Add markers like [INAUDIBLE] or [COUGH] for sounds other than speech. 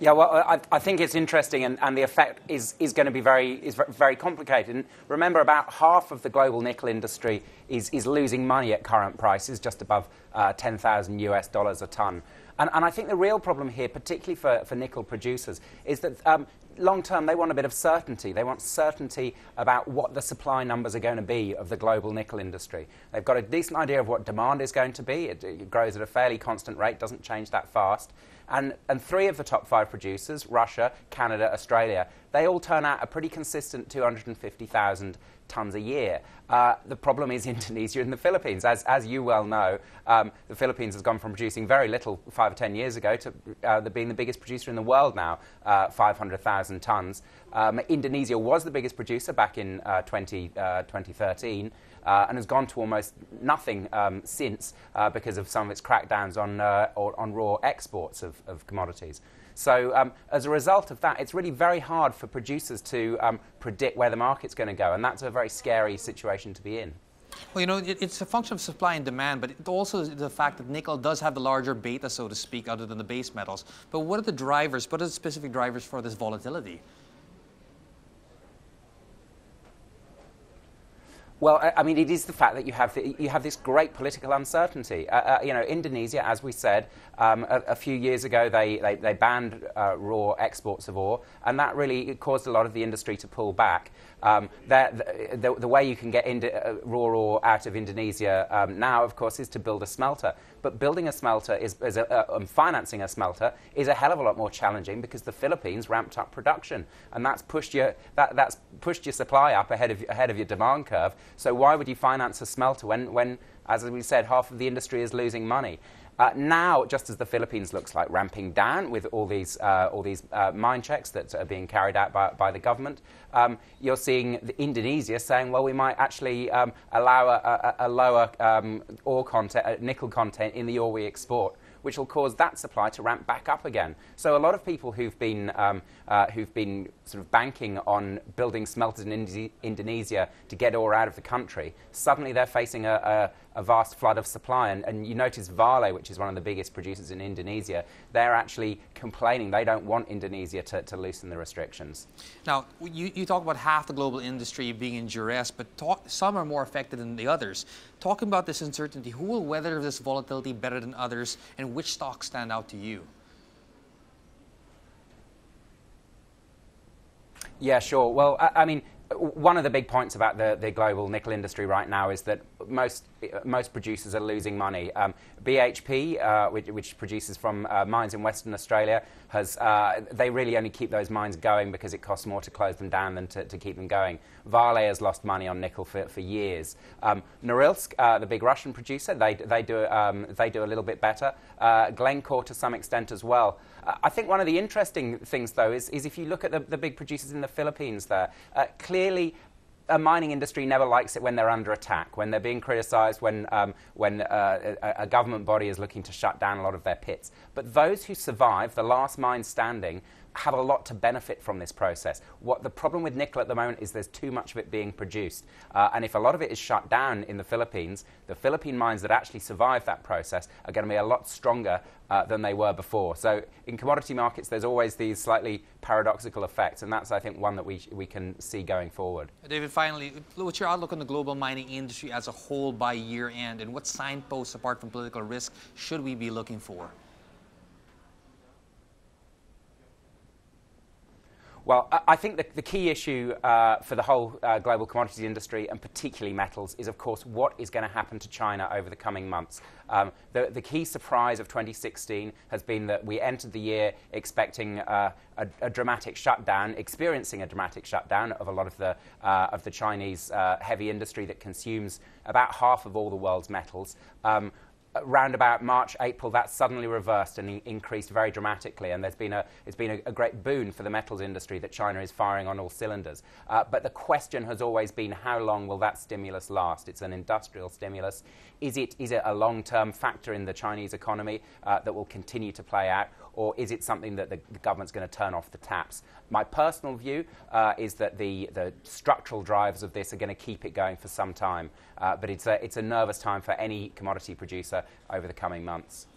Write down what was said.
Yeah, well, I, I, think it's interesting, and, and the effect is, is going to be very, is very complicated. And remember, about half of the global nickel industry is, is losing money at current prices, just above uh, 10,000 US dollars a ton. And, and, I think the real problem here, particularly for, for nickel producers, is that um, long term they want a bit of certainty. They want certainty about what the supply numbers are going to be of the global nickel industry. They've got a decent idea of what demand is going to be. It, it grows at a fairly constant rate, doesn't change that fast. And, and three of the top five producers, Russia, Canada, Australia, they all turn out a pretty consistent 250,000 tonnes a year. Uh, the problem is [LAUGHS] Indonesia and the Philippines. As, as you well know, um, the Philippines has gone from producing very little five or ten years ago to uh, being the biggest producer in the world now, uh, 500,000 tonnes. Um, Indonesia was the biggest producer back in uh, 20, uh, 2013 uh, and has gone to almost nothing um, since uh, because of some of its crackdowns on, uh, on raw exports of, of commodities. So, um, as a result of that, it's really very hard for producers to um, predict where the market's going to go, and that's a very scary situation to be in. Well, you know, it's a function of supply and demand, but it also the fact that nickel does have the larger beta, so to speak, other than the base metals. But what are the drivers? What are the specific drivers for this volatility? Well, I mean, it is the fact that you have, the, you have this great political uncertainty. Uh, uh, you know, Indonesia, as we said, um, a, a, few years ago, they, they, they banned uh, raw exports of ore, and that really caused a lot of the industry to pull back. Um, the, the, the, way you can get uh, raw ore out of Indonesia um, now, of course, is to build a smelter. But building a smelter is, is a, um, financing a smelter is a hell of a lot more challenging because the Philippines ramped up production, and that's pushed your that, that's pushed your supply up ahead of ahead of your demand curve. So why would you finance a smelter when when as we said, half of the industry is losing money. Uh, now, just as the Philippines looks like ramping down with all these, uh, all these uh, mine checks that are being carried out by, by the government, um, you're seeing Indonesia saying, well, we might actually um, allow a, a, a lower um, ore content, nickel content in the ore we export which will cause that supply to ramp back up again. So a lot of people who've been, um, uh, who've been sort of banking on building smelters in Indi- Indonesia to get ore out of the country, suddenly they're facing a, a, a vast flood of supply. And, and, you notice Vale, which is one of the biggest producers in Indonesia, they're actually complaining they don't want Indonesia to, to loosen the restrictions. Now, you, you talk about half the global industry being in duress, but talk, some are more affected than the others. Talking about this uncertainty, who will weather this volatility better than others, and which stocks stand out to you? Yeah, sure. Well, I, I mean, one of the big points about the, the global nickel industry right now is that most, most producers are losing money. Um, BHP, uh, which, which, produces from uh, mines in Western Australia, has, uh, they really only keep those mines going because it costs more to close them down than to, to keep them going. Vale has lost money on nickel for, for years. Um, Norilsk, uh, the big Russian producer, they, they, do, um, they do a little bit better. Uh, Glencore to some extent as well. I think one of the interesting things, though, is, is if you look at the, the big producers in the Philippines there, uh, clearly a mining industry never likes it when they're under attack, when they're being criticized, when, um, when uh, a, a, government body is looking to shut down a lot of their pits. But those who survive, the last mine standing, have a lot to benefit from this process. What the problem with nickel at the moment is there's too much of it being produced. Uh, and if a lot of it is shut down in the Philippines, the Philippine mines that actually survive that process are going to be a lot stronger uh, than they were before. So in commodity markets, there's always these slightly paradoxical effects, and that's, I think, one that we, we can see going forward. David, finally, what's your outlook on the global mining industry as a whole by year end, and what signposts, apart from political risk, should we be looking for? Well, I think the, the key issue uh, for the whole uh, global commodities industry, and particularly metals, is of course what is going to happen to China over the coming months. Um, the, the, key surprise of 2016 has been that we entered the year expecting uh, a, a, dramatic shutdown, experiencing a dramatic shutdown of a lot of the, uh, of the Chinese uh, heavy industry that consumes about half of all the world's metals. Um, around about March, April, that suddenly reversed and increased very dramatically. And there's been a, it's been a, a, great boon for the metals industry that China is firing on all cylinders. Uh, but the question has always been how long will that stimulus last? It's an industrial stimulus. Is it, is it a long term factor in the Chinese economy uh, that will continue to play out? Or is it something that the, government's going to turn off the taps? My personal view uh, is that the, the structural drivers of this are going to keep it going for some time. Uh, but it's a, it's a nervous time for any commodity producer over the coming months.